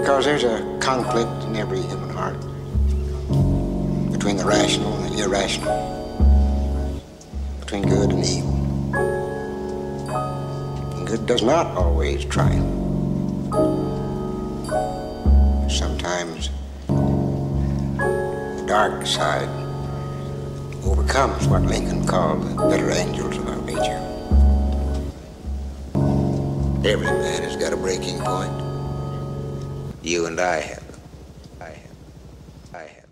Because there's a conflict in every human heart between the rational and the irrational, between good and evil. And good does not always triumph. Sometimes the dark side overcomes what Lincoln called the better angels of our nature. Every man has got a breaking point. You and I have. I have. I have.